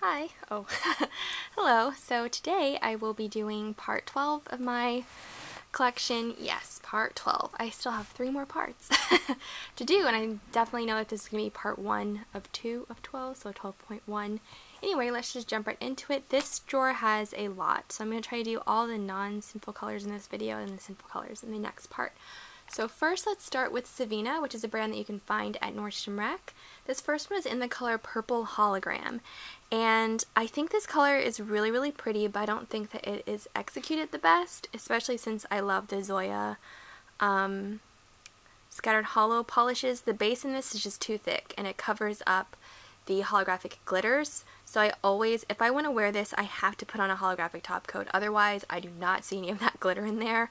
Hi. Oh, hello. So today I will be doing part 12 of my collection. Yes, part 12. I still have three more parts to do, and I definitely know that this is going to be part 1 of 2 of 12, so 12.1. Anyway, let's just jump right into it. This drawer has a lot, so I'm going to try to do all the non-sinful colors in this video and the sinful colors in the next part. So first let's start with Savina, which is a brand that you can find at Nordstrom Rack. This first one is in the color Purple Hologram. And I think this color is really, really pretty, but I don't think that it is executed the best, especially since I love the Zoya um, Scattered Holo polishes. The base in this is just too thick, and it covers up the holographic glitters. So I always, if I want to wear this, I have to put on a holographic top coat. Otherwise, I do not see any of that glitter in there,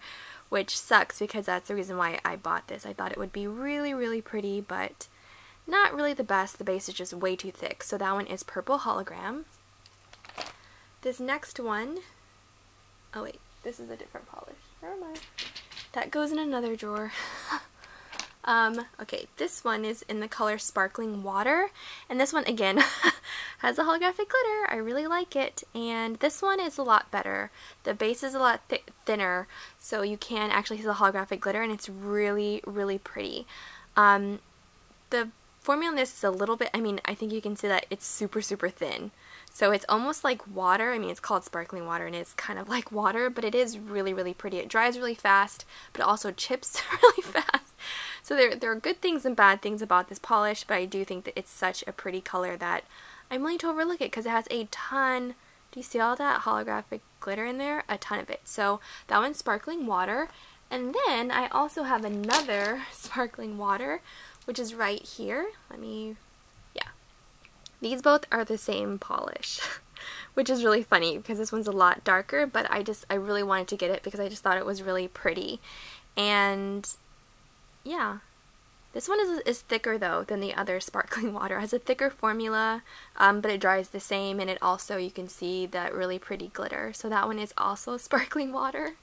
which sucks because that's the reason why I bought this. I thought it would be really, really pretty, but not really the best. The base is just way too thick. So that one is Purple Hologram. This next one, oh wait, this is a different polish. Never mind. That goes in another drawer. Um, okay, this one is in the color Sparkling Water, and this one, again, has a holographic glitter. I really like it, and this one is a lot better. The base is a lot th thinner, so you can actually see the holographic glitter, and it's really, really pretty. Um, the formula on this is a little bit, I mean, I think you can see that it's super, super thin. So it's almost like water. I mean, it's called sparkling water and it's kind of like water, but it is really, really pretty. It dries really fast, but it also chips really fast. So there, there are good things and bad things about this polish, but I do think that it's such a pretty color that I'm willing to overlook it because it has a ton, do you see all that holographic glitter in there? A ton of it. So that one's sparkling water. And then I also have another sparkling water, which is right here. Let me, yeah. These both are the same polish, which is really funny because this one's a lot darker, but I just, I really wanted to get it because I just thought it was really pretty. And yeah. This one is, is thicker though than the other sparkling water. It has a thicker formula, um, but it dries the same and it also, you can see that really pretty glitter. So that one is also sparkling water.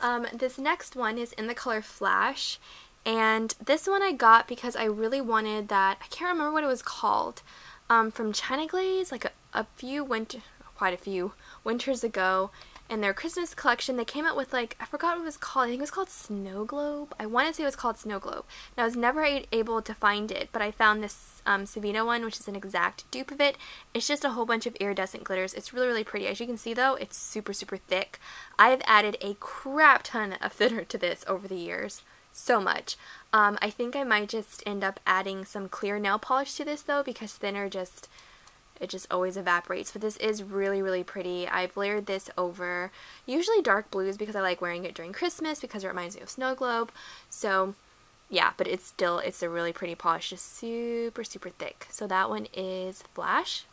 Um, this next one is in the color Flash and this one I got because I really wanted that, I can't remember what it was called, um, from China Glaze, like a, a few winter, quite a few winters ago in their Christmas collection, they came out with like, I forgot what it was called. I think it was called Snow Globe. I want to say it was called Snow Globe. And I was never able to find it, but I found this um, Savina one, which is an exact dupe of it. It's just a whole bunch of iridescent glitters. It's really, really pretty. As you can see though, it's super, super thick. I've added a crap ton of thinner to this over the years. So much. Um, I think I might just end up adding some clear nail polish to this though, because thinner just it just always evaporates. But this is really, really pretty. I've layered this over usually dark blues because I like wearing it during Christmas because it reminds me of Snow Globe. So yeah, but it's still, it's a really pretty polish, just super, super thick. So that one is Flash.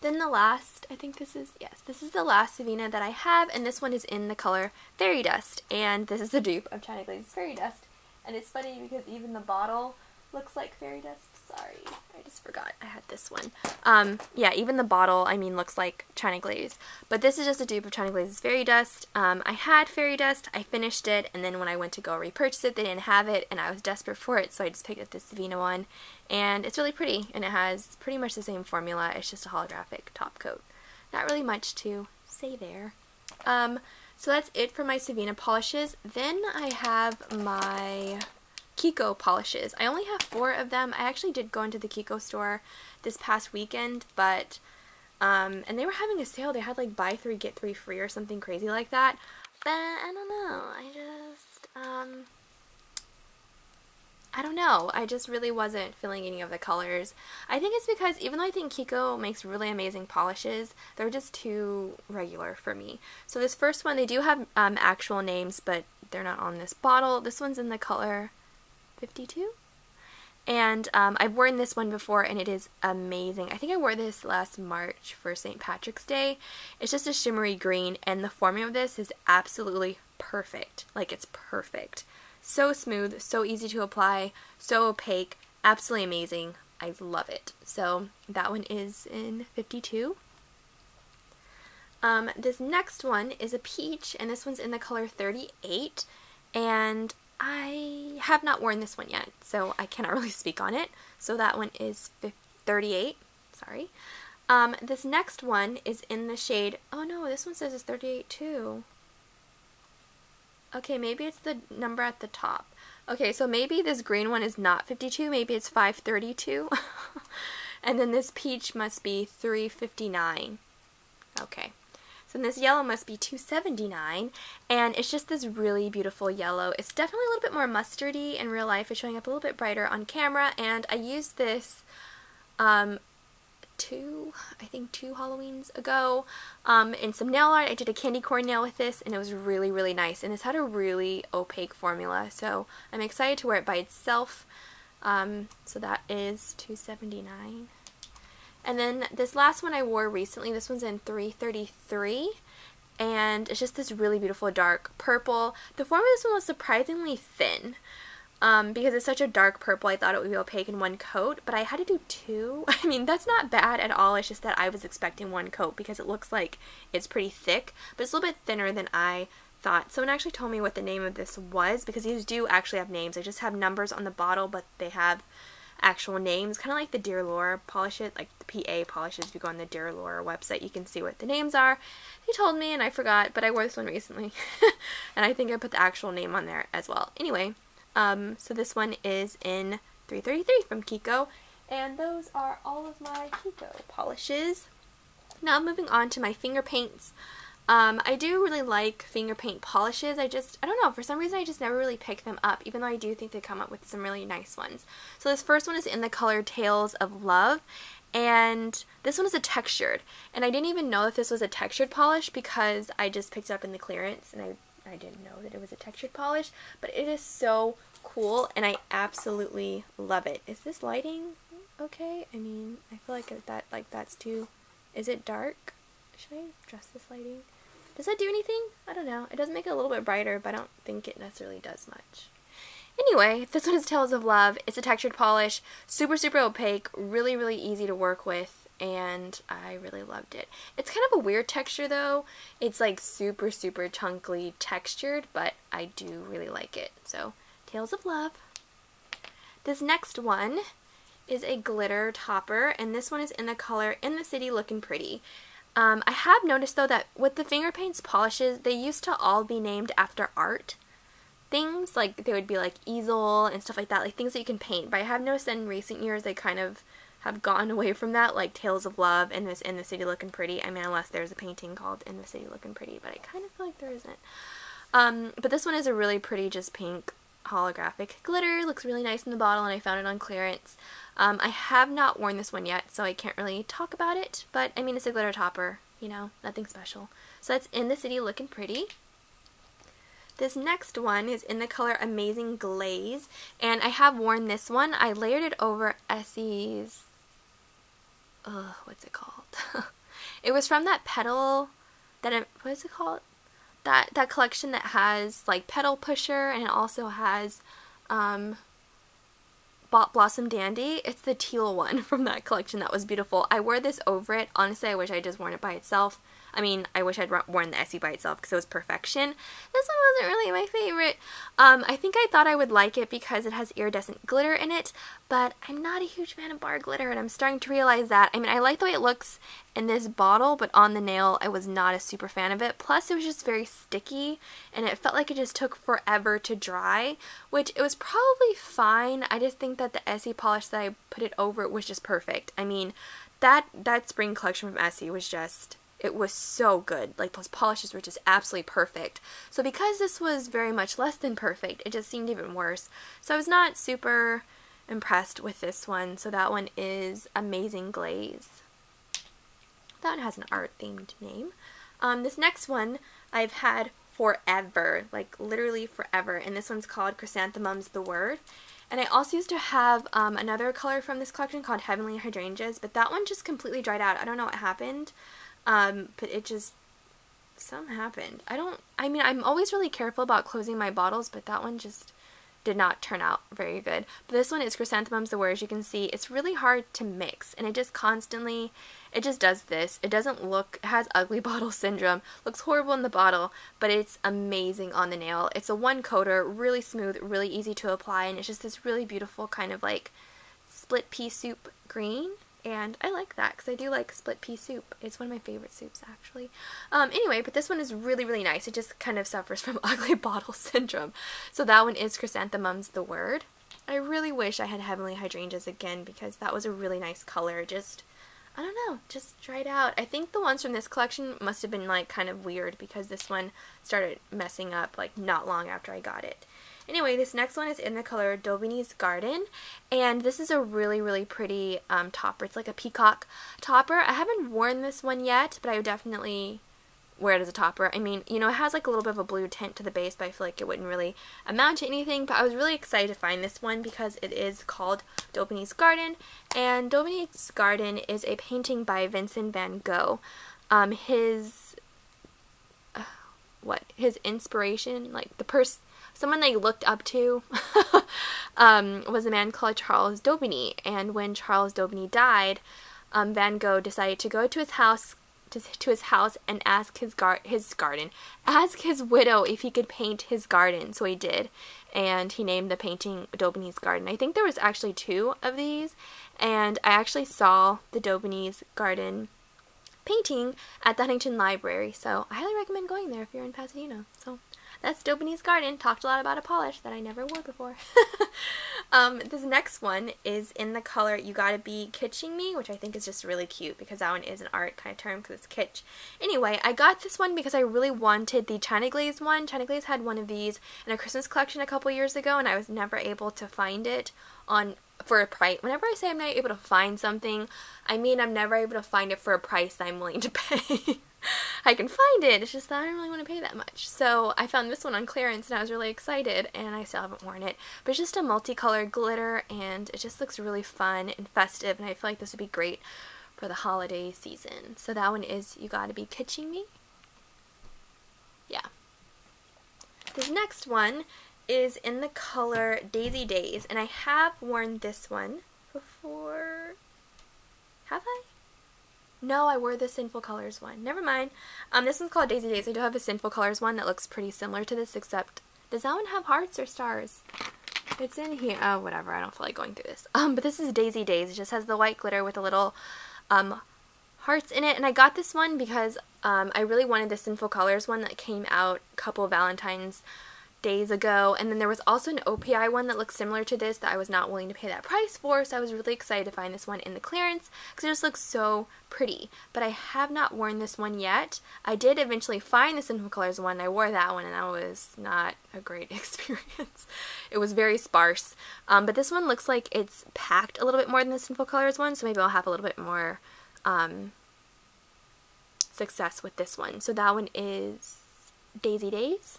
Then the last, I think this is, yes, this is the last Savina that I have, and this one is in the color Fairy Dust, and this is the dupe of China Glaze Fairy Dust. And it's funny because even the bottle looks like fairy dust. Sorry, I just forgot I had this one. Um, yeah, even the bottle, I mean, looks like China Glaze. But this is just a dupe of China Glaze's Fairy Dust. Um, I had Fairy Dust, I finished it, and then when I went to go repurchase it, they didn't have it, and I was desperate for it, so I just picked up this Savina one. And it's really pretty, and it has pretty much the same formula. It's just a holographic top coat. Not really much to say there. Um, so that's it for my Savina polishes. Then I have my Kiko polishes. I only have four of them. I actually did go into the Kiko store this past weekend, but, um, and they were having a sale. They had like buy three, get three free or something crazy like that. But I don't know. I just, um, I don't know. I just really wasn't feeling any of the colors. I think it's because even though I think Kiko makes really amazing polishes, they're just too regular for me. So this first one, they do have um, actual names, but they're not on this bottle. This one's in the color 52. And um, I've worn this one before and it is amazing. I think I wore this last March for St. Patrick's Day. It's just a shimmery green and the forming of this is absolutely perfect. Like it's perfect. So smooth, so easy to apply, so opaque, absolutely amazing. I love it. So that one is in 52. Um, this next one is a peach and this one's in the color 38 and I have not worn this one yet, so I cannot really speak on it. So that one is 38, sorry. Um, this next one is in the shade, oh no, this one says it's 38 too. Okay, maybe it's the number at the top. Okay, so maybe this green one is not 52, maybe it's 532. and then this peach must be 359. Okay. So this yellow must be 279 and it's just this really beautiful yellow. It's definitely a little bit more mustardy in real life. It's showing up a little bit brighter on camera and I used this um, two, I think two Halloweens ago um, in some nail art. I did a candy corn nail with this and it was really, really nice. And this had a really opaque formula. So I'm excited to wear it by itself. Um, so that is 279 And then this last one I wore recently, this one's in 333 and it's just this really beautiful dark purple. The form of this one was surprisingly thin. Um, because it's such a dark purple, I thought it would be opaque in one coat, but I had to do two. I mean, that's not bad at all. It's just that I was expecting one coat because it looks like it's pretty thick, but it's a little bit thinner than I thought. Someone actually told me what the name of this was because these do actually have names. They just have numbers on the bottle, but they have actual names, kind of like the Dear Laura polishes, like the PA polishes. If you go on the Dear Laura website, you can see what the names are. He told me and I forgot, but I wore this one recently. and I think I put the actual name on there as well. Anyway, um, so this one is in 333 from Kiko. And those are all of my Kiko polishes. Now moving on to my finger paints. Um, I do really like finger paint polishes. I just, I don't know, for some reason I just never really pick them up, even though I do think they come up with some really nice ones. So this first one is in the color Tales of Love, and this one is a textured. And I didn't even know if this was a textured polish because I just picked up in the clearance, and I I didn't know that it was a textured polish, but it is so cool and I absolutely love it. Is this lighting okay? I mean, I feel like that like that's too is it dark? Should I adjust this lighting? Does that do anything? I don't know. It does make it a little bit brighter, but I don't think it necessarily does much. Anyway, this one is Tales of Love. It's a textured polish, super, super opaque, really, really easy to work with and I really loved it. It's kind of a weird texture though. It's like super, super chunky textured, but I do really like it. So, Tales of Love. This next one is a glitter topper, and this one is in the color In the City Looking Pretty. Um, I have noticed though that with the finger paints polishes, they used to all be named after art things, like they would be like easel and stuff like that, like things that you can paint. But I have noticed in recent years they kind of have gone away from that, like Tales of Love and this In the City Looking Pretty. I mean, unless there's a painting called In the City Looking Pretty, but I kind of feel like there isn't. Um, but this one is a really pretty, just pink holographic glitter. Looks really nice in the bottle, and I found it on clearance. Um, I have not worn this one yet, so I can't really talk about it, but I mean, it's a glitter topper, you know, nothing special. So that's In the City Looking Pretty. This next one is in the color Amazing Glaze, and I have worn this one. I layered it over Essie's uh, what's it called? it was from that petal, that, what is it called? That, that collection that has like Petal Pusher and it also has um, Blossom Dandy. It's the teal one from that collection that was beautiful. I wore this over it. Honestly, I wish I just worn it by itself. I mean, I wish I'd worn the Essie by itself because it was perfection. This one wasn't really my favorite. Um, I think I thought I would like it because it has iridescent glitter in it, but I'm not a huge fan of bar glitter and I'm starting to realize that. I mean, I like the way it looks in this bottle, but on the nail, I was not a super fan of it. Plus, it was just very sticky and it felt like it just took forever to dry, which it was probably fine. I just think that the Essie polish that I put it over was just perfect. I mean, that, that spring collection from Essie was just it was so good. Like those polishes were just absolutely perfect. So because this was very much less than perfect, it just seemed even worse. So I was not super impressed with this one. So that one is Amazing Glaze. That one has an art themed name. Um, this next one I've had forever, like literally forever, and this one's called Chrysanthemums the Word. And I also used to have um, another color from this collection called Heavenly Hydrangeas, but that one just completely dried out. I don't know what happened. Um, but it just, some happened. I don't, I mean, I'm always really careful about closing my bottles, but that one just did not turn out very good. But this one is Chrysanthemums the Word. As you can see, it's really hard to mix, and it just constantly, it just does this. It doesn't look, it has ugly bottle syndrome, looks horrible in the bottle, but it's amazing on the nail. It's a one coater, really smooth, really easy to apply, and it's just this really beautiful kind of like split pea soup green and I like that because I do like split pea soup. It's one of my favorite soups actually. Um, anyway, but this one is really, really nice. It just kind of suffers from ugly bottle syndrome. So that one is Chrysanthemums the Word. I really wish I had Heavenly Hydrangeas again because that was a really nice color. Just, I don't know, just dried out. I think the ones from this collection must have been like kind of weird because this one started messing up like not long after I got it. Anyway, this next one is in the color Daubigny's Garden, and this is a really, really pretty um, topper. It's like a peacock topper. I haven't worn this one yet, but I would definitely wear it as a topper. I mean, you know, it has like a little bit of a blue tint to the base, but I feel like it wouldn't really amount to anything. But I was really excited to find this one because it is called Daubigny's Garden, and Daubigny's Garden is a painting by Vincent van Gogh. Um, his, uh, what, his inspiration, like the person, someone they looked up to um, was a man called Charles Daubigny. And when Charles Daubigny died, um, Van Gogh decided to go to his house to, to his house and ask his gar his garden, ask his widow if he could paint his garden. So he did, and he named the painting Daubigny's Garden. I think there was actually two of these, and I actually saw the Daubigny's Garden painting at the Huntington Library. So I highly recommend going there if you're in Pasadena. So that's Daubigny's Garden. Talked a lot about a polish that I never wore before. um, this next one is in the color You Gotta Be Kitsching Me, which I think is just really cute because that one is an art kind of term because it's kitsch. Anyway, I got this one because I really wanted the China Glaze one. China Glaze had one of these in a Christmas collection a couple years ago and I was never able to find it on for a price. Whenever I say I'm not able to find something, I mean I'm never able to find it for a price I'm willing to pay. I can find it. It's just that I don't really want to pay that much. So I found this one on clearance and I was really excited and I still haven't worn it. But it's just a multicolored glitter and it just looks really fun and festive and I feel like this would be great for the holiday season. So that one is You Gotta Be Kitsching Me. Yeah. This next one is in the color Daisy Days and I have worn this one before. Have I? No, I wore the Sinful Colors one. Never mind. Um, this one's called Daisy Days. I do have a Sinful Colors one that looks pretty similar to this, except does that one have hearts or stars? It's in here. Oh, whatever. I don't feel like going through this. Um, but this is Daisy Days. It just has the white glitter with a little um, hearts in it. And I got this one because um, I really wanted the Sinful Colors one that came out a couple Valentine's days ago. And then there was also an OPI one that looks similar to this that I was not willing to pay that price for. So I was really excited to find this one in the clearance because it just looks so pretty. But I have not worn this one yet. I did eventually find the Sinful Colors one. I wore that one and that was not a great experience. it was very sparse. Um, but this one looks like it's packed a little bit more than the Sinful Colors one. So maybe I'll have a little bit more um, success with this one. So that one is Daisy Days.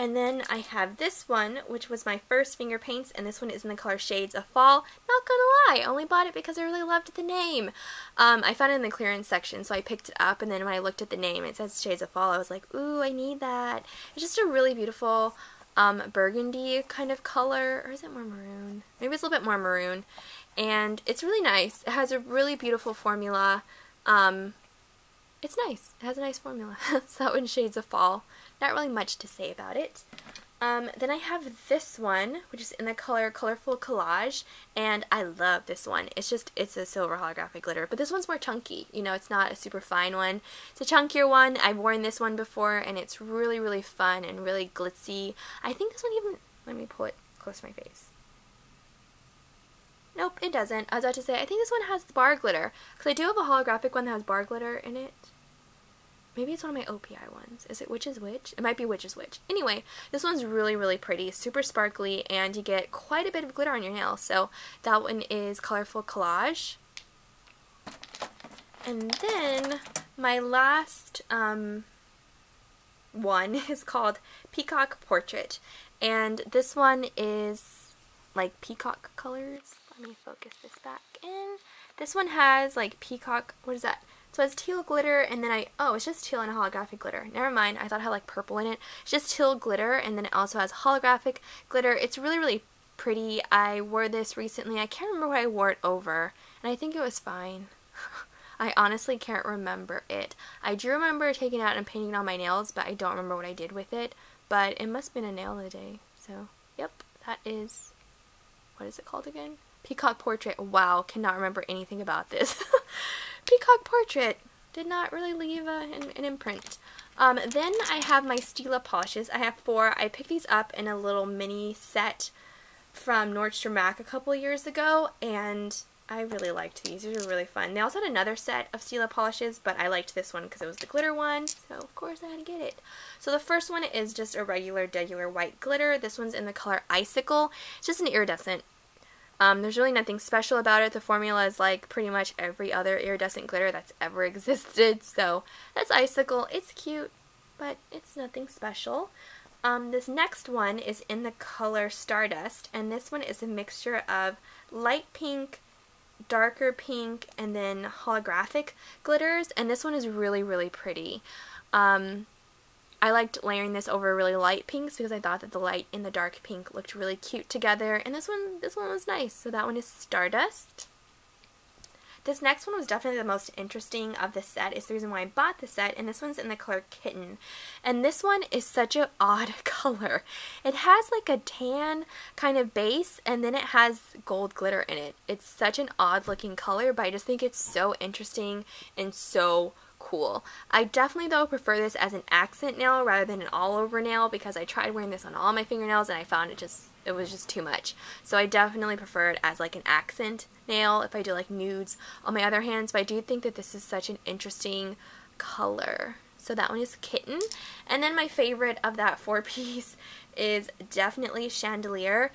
And then I have this one, which was my first finger paints, and this one is in the color Shades of Fall. Not gonna lie, I only bought it because I really loved the name. Um, I found it in the clearance section, so I picked it up, and then when I looked at the name, it says Shades of Fall, I was like, ooh, I need that. It's just a really beautiful um, burgundy kind of color, or is it more maroon? Maybe it's a little bit more maroon. And it's really nice. It has a really beautiful formula. Um, it's nice. It has a nice formula. so that one's Shades of Fall. Not really much to say about it. Um, then I have this one, which is in the color Colorful Collage, and I love this one. It's just, it's a silver holographic glitter, but this one's more chunky. You know, it's not a super fine one. It's a chunkier one. I've worn this one before, and it's really, really fun and really glitzy. I think this one even, let me pull it close to my face. Nope, it doesn't. I was about to say, I think this one has bar glitter, because I do have a holographic one that has bar glitter in it. Maybe it's one of my OPI ones. Is it Which is Which? It might be Which is Which. Anyway, this one's really, really pretty, super sparkly, and you get quite a bit of glitter on your nails. So that one is Colorful Collage. And then my last um, one is called Peacock Portrait. And this one is like peacock colors. Let me focus this back in. This one has like peacock, what is that? So it's teal glitter and then I, oh, it's just teal and holographic glitter. Never mind, I thought it had like purple in it. It's just teal glitter and then it also has holographic glitter. It's really, really pretty. I wore this recently. I can't remember what I wore it over and I think it was fine. I honestly can't remember it. I do remember taking it out and painting it on my nails, but I don't remember what I did with it. But it must have been a nail of the day. So, yep, that is, what is it called again? Peacock Portrait. Wow, cannot remember anything about this. Peacock Portrait did not really leave a, an, an, imprint. Um, then I have my Stila polishes. I have four. I picked these up in a little mini set from Nordstrom Rack a couple years ago, and I really liked these. These were really fun. They also had another set of Stila polishes, but I liked this one because it was the glitter one, so of course I had to get it. So the first one is just a regular, regular white glitter. This one's in the color Icicle. It's just an iridescent. Um, there's really nothing special about it. The formula is like pretty much every other iridescent glitter that's ever existed, so that's Icicle. It's cute, but it's nothing special. Um, this next one is in the color Stardust, and this one is a mixture of light pink, darker pink and then holographic glitters and this one is really really pretty. Um, I liked layering this over really light pinks because I thought that the light and the dark pink looked really cute together and this one this one was nice so that one is Stardust. This next one was definitely the most interesting of the set. It's the reason why I bought the set, and this one's in the color Kitten. And this one is such an odd color. It has like a tan kind of base, and then it has gold glitter in it. It's such an odd looking color, but I just think it's so interesting and so cool. I definitely though prefer this as an accent nail rather than an all over nail because I tried wearing this on all my fingernails and I found it just it was just too much. So I definitely prefer it as like an accent nail if I do like nudes on my other hands, but I do think that this is such an interesting color. So that one is Kitten. And then my favorite of that four piece is definitely Chandelier.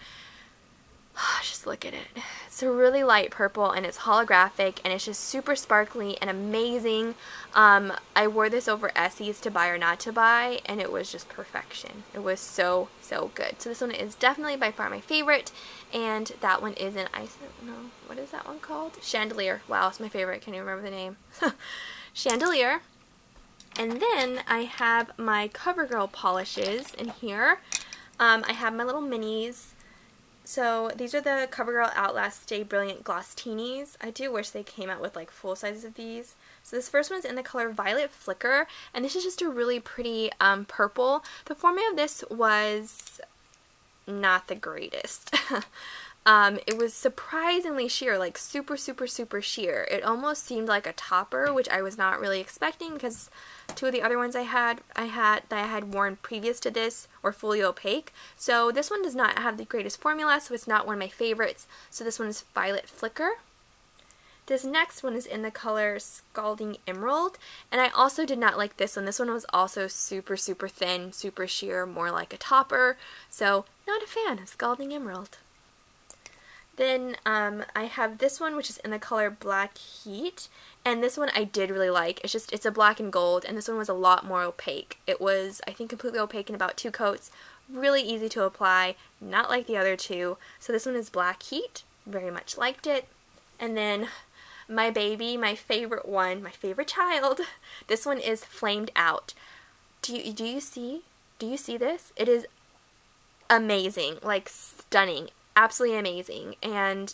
just look at it. It's a really light purple and it's holographic and it's just super sparkly and amazing. Um, I wore this over Essie's to buy or not to buy and it was just perfection. It was so, so good. So this one is definitely by far my favorite and that one is an ice, no, what is that one called? Chandelier. Wow, it's my favorite. Can't even remember the name. Chandelier. And then I have my CoverGirl polishes in here. Um, I have my little minis so these are the CoverGirl Outlast Stay Brilliant Glosstinis. I do wish they came out with like full sizes of these. So this first one's in the color Violet Flicker, and this is just a really pretty um, purple. The formula of this was not the greatest. Um, it was surprisingly sheer, like super, super, super sheer. It almost seemed like a topper, which I was not really expecting because two of the other ones I had, I had that I had worn previous to this were fully opaque. So this one does not have the greatest formula, so it's not one of my favorites. So this one is Violet Flicker. This next one is in the color Scalding Emerald, and I also did not like this one. This one was also super, super thin, super sheer, more like a topper, so not a fan of Scalding Emerald. Then um, I have this one, which is in the color Black Heat, and this one I did really like. It's just, it's a black and gold, and this one was a lot more opaque. It was, I think, completely opaque in about two coats. Really easy to apply, not like the other two. So this one is Black Heat. Very much liked it. And then my baby, my favorite one, my favorite child, this one is Flamed Out. Do you, do you see? Do you see this? It is amazing, like stunning absolutely amazing and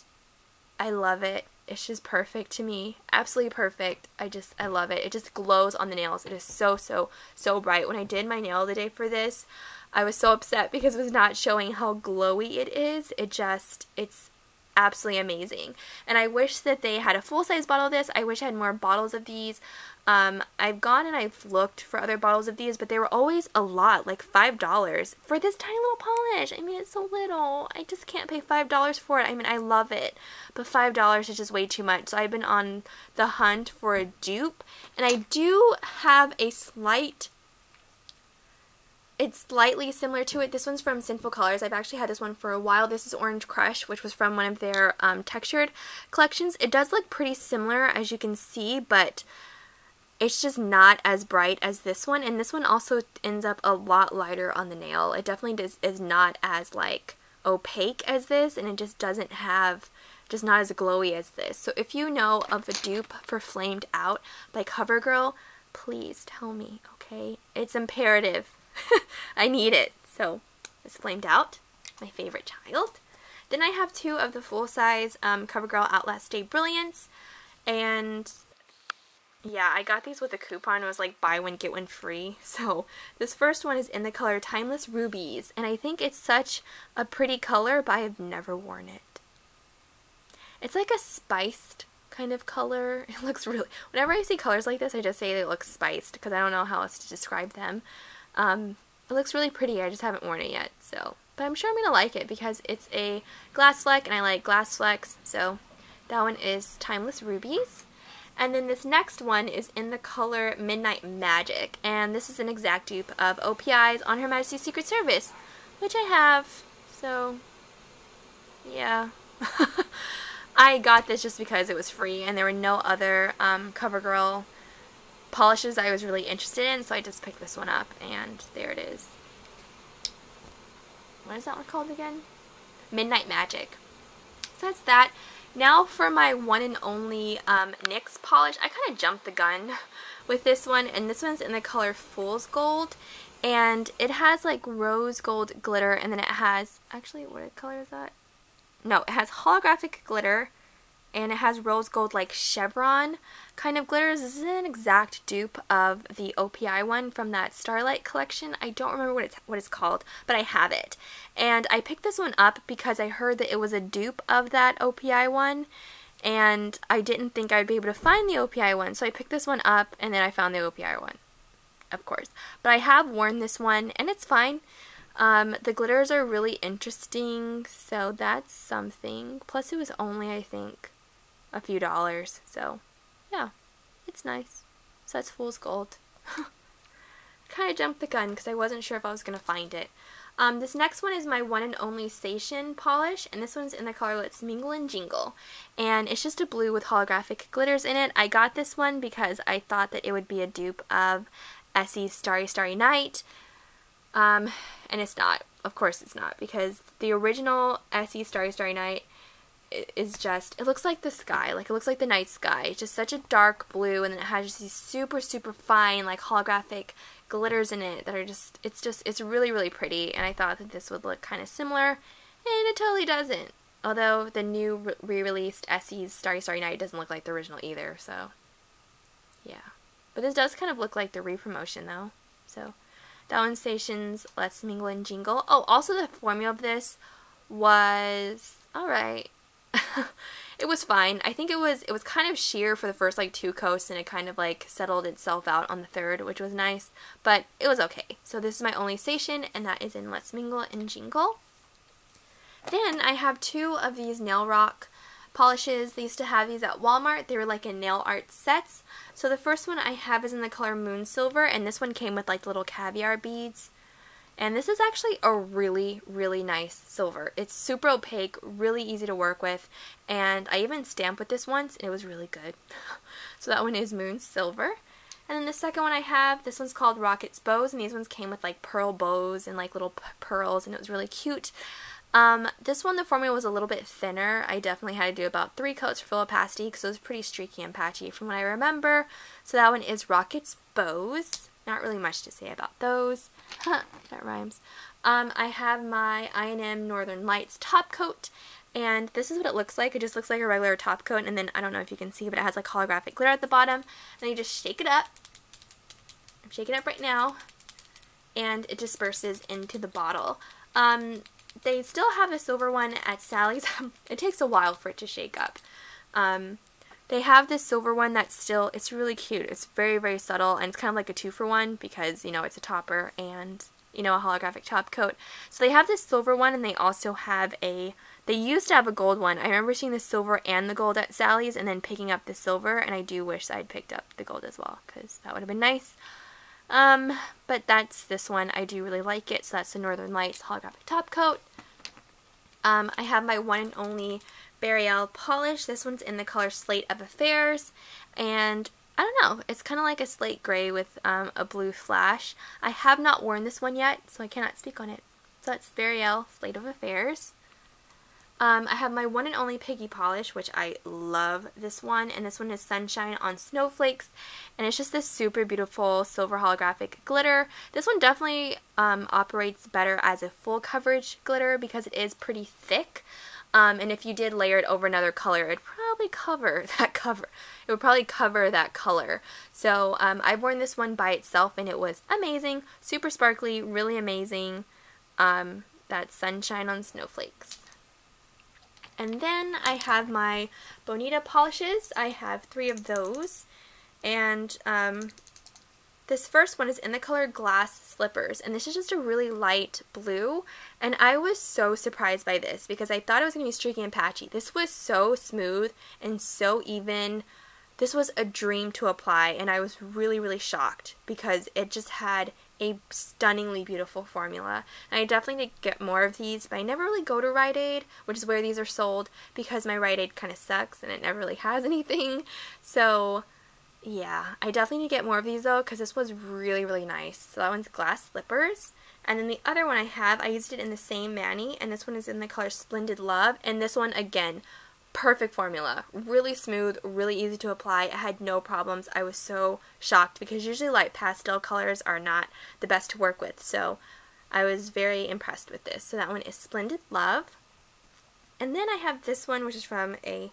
I love it. It's just perfect to me. Absolutely perfect. I just, I love it. It just glows on the nails. It is so, so, so bright. When I did my nail the day for this, I was so upset because it was not showing how glowy it is. It just, it's absolutely amazing. And I wish that they had a full-size bottle of this. I wish I had more bottles of these. Um, I've gone and I've looked for other bottles of these, but they were always a lot, like $5 for this tiny little polish. I mean, it's so little. I just can't pay $5 for it. I mean, I love it, but $5 is just way too much. So I've been on the hunt for a dupe, and I do have a slight it's slightly similar to it. This one's from Sinful Colors. I've actually had this one for a while. This is Orange Crush, which was from one of their um, textured collections. It does look pretty similar, as you can see, but it's just not as bright as this one and this one also ends up a lot lighter on the nail it definitely does, is not as like opaque as this and it just doesn't have just not as glowy as this so if you know of a dupe for flamed out by covergirl please tell me okay it's imperative i need it so it's flamed out my favorite child then i have two of the full-size um, covergirl outlast Day brilliance and yeah, I got these with a coupon. It was like buy one, get one free. So this first one is in the color Timeless Rubies. And I think it's such a pretty color, but I have never worn it. It's like a spiced kind of color. It looks really, whenever I see colors like this, I just say they look spiced because I don't know how else to describe them. Um, it looks really pretty. I just haven't worn it yet, so. But I'm sure I'm going to like it because it's a glass fleck and I like glass flecks. So that one is Timeless Rubies. And then this next one is in the color Midnight Magic. And this is an exact dupe of OPI's on Her Majesty's Secret Service, which I have. So, yeah. I got this just because it was free and there were no other um, CoverGirl polishes I was really interested in, so I just picked this one up, and there it is. What is that one called again? Midnight Magic. So that's that. Now for my one and only um, NYX polish. I kind of jumped the gun with this one, and this one's in the color Fool's Gold. And it has like rose gold glitter, and then it has, actually, what color is that? No, it has holographic glitter, and it has rose gold like chevron kind of glitters. This is an exact dupe of the OPI one from that Starlight collection. I don't remember what it's what it's called, but I have it. And I picked this one up because I heard that it was a dupe of that OPI one and I didn't think I'd be able to find the OPI one. So I picked this one up and then I found the OPI one. Of course. But I have worn this one and it's fine. Um, the glitters are really interesting, so that's something. Plus it was only, I think, a few dollars. So, yeah, it's nice. So that's Fool's Gold. kind of jumped the gun because I wasn't sure if I was going to find it. Um, this next one is my one and only Sation polish, and this one's in the color Let's Mingle and Jingle. And it's just a blue with holographic glitters in it. I got this one because I thought that it would be a dupe of Essie's Starry Starry Night. Um, and it's not. Of course it's not, because the original Essie Starry Starry Night is just, it looks like the sky, like it looks like the night sky. It's just such a dark blue and then it has just these super, super fine, like holographic glitters in it that are just, it's just, it's really, really pretty. And I thought that this would look kind of similar and it totally doesn't. Although the new re-released Essie's Starry Starry Night doesn't look like the original either, so yeah. But this does kind of look like the re-promotion though, so that one Sation's Let's Mingle and Jingle. Oh, also the formula of this was alright. it was fine. I think it was it was kind of sheer for the first like two coats and it kind of like settled itself out on the third, which was nice, but it was okay. So this is my only Sation and that is in Let's Mingle and Jingle. Then I have two of these Nail Rock polishes. They used to have these at Walmart. They were like in nail art sets. So the first one I have is in the color Moon Silver and this one came with like little caviar beads. And this is actually a really, really nice silver. It's super opaque, really easy to work with, and I even stamped with this once, and it was really good. so that one is Moon Silver. And then the second one I have, this one's called Rocket's Bows, and these ones came with like pearl bows and like little pearls, and it was really cute. Um, this one, the formula was a little bit thinner. I definitely had to do about three coats for full opacity because it was pretty streaky and patchy from what I remember. So that one is Rocket's Bows. Not really much to say about those. that rhymes. Um, I have my I&M Northern Lights top coat, and this is what it looks like. It just looks like a regular top coat, and then I don't know if you can see, but it has like holographic glitter at the bottom. And you just shake it up. I'm shaking it up right now, and it disperses into the bottle. Um, they still have a silver one at Sally's. it takes a while for it to shake up. Um, they have this silver one that's still, it's really cute. It's very, very subtle and it's kind of like a two for one because, you know, it's a topper and, you know, a holographic top coat. So they have this silver one and they also have a, they used to have a gold one. I remember seeing the silver and the gold at Sally's and then picking up the silver and I do wish I'd picked up the gold as well because that would have been nice. Um, but that's this one. I do really like it. So that's the Northern Lights holographic top coat. Um, I have my one and only Barielle polish. This one's in the color Slate of Affairs, and I don't know, it's kind of like a slate gray with um, a blue flash. I have not worn this one yet, so I cannot speak on it. So that's Barielle Slate of Affairs. Um, I have my one and only Piggy polish, which I love this one, and this one is Sunshine on Snowflakes, and it's just this super beautiful silver holographic glitter. This one definitely um, operates better as a full coverage glitter because it is pretty thick, um, and if you did layer it over another color, it'd probably cover that cover. It would probably cover that color. So um, I've worn this one by itself and it was amazing. Super sparkly, really amazing. Um, that sunshine on snowflakes. And then I have my Bonita polishes. I have three of those. And um, this first one is in the color Glass Slippers, and this is just a really light blue, and I was so surprised by this because I thought it was going to be streaky and patchy. This was so smooth and so even. This was a dream to apply, and I was really, really shocked because it just had a stunningly beautiful formula. And I definitely need to get more of these, but I never really go to Rite Aid, which is where these are sold, because my Rite Aid kind of sucks and it never really has anything. So yeah, I definitely need to get more of these though because this was really, really nice. So that one's Glass Slippers. And then the other one I have, I used it in the same mani, and this one is in the color Splendid Love. And this one, again, perfect formula. Really smooth, really easy to apply. I had no problems. I was so shocked because usually light pastel colors are not the best to work with. So I was very impressed with this. So that one is Splendid Love. And then I have this one, which is from a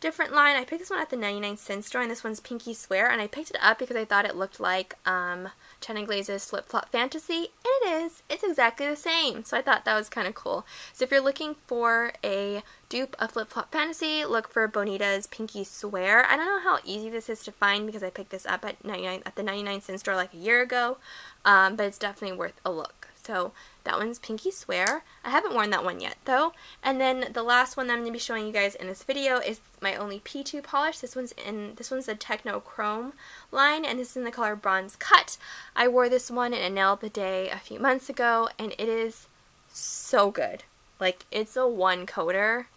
different line. I picked this one at the 99 cent store, and this one's Pinky Swear, and I picked it up because I thought it looked like um, China Glaze's Flip Flop Fantasy, and it is. It's exactly the same, so I thought that was kind of cool. So if you're looking for a dupe of Flip Flop Fantasy, look for Bonita's Pinky Swear. I don't know how easy this is to find because I picked this up at 99 at the 99 cent store like a year ago, um, but it's definitely worth a look. So that one's Pinky Swear. I haven't worn that one yet though. And then the last one that I'm going to be showing you guys in this video is my only P2 polish. This one's in this one's the Techno Chrome line and this is in the color Bronze Cut. I wore this one in nail bidet a few months ago and it is so good. Like it's a one coater.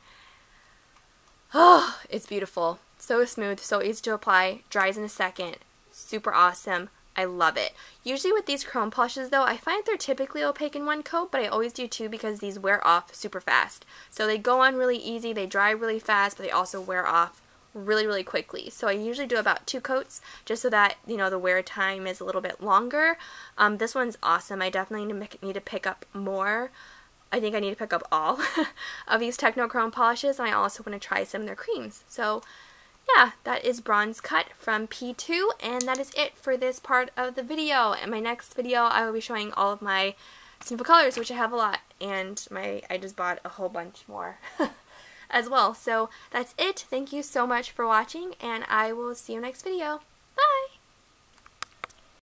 Oh, it's beautiful. So smooth, so easy to apply, dries in a second. Super awesome. I love it. Usually with these chrome polishes though, I find they're typically opaque in one coat, but I always do two because these wear off super fast. So they go on really easy, they dry really fast, but they also wear off really, really quickly. So I usually do about two coats just so that, you know, the wear time is a little bit longer. Um, this one's awesome. I definitely need to pick up more. I think I need to pick up all of these Technochrome polishes, and I also want to try some of their creams. So yeah, that is Bronze Cut from P2, and that is it for this part of the video. In my next video, I will be showing all of my Sinful Colors, which I have a lot, and my I just bought a whole bunch more as well. So that's it. Thank you so much for watching, and I will see you next video.